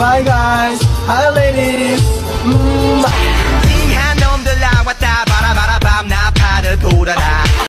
Bye guys. Hi ladies.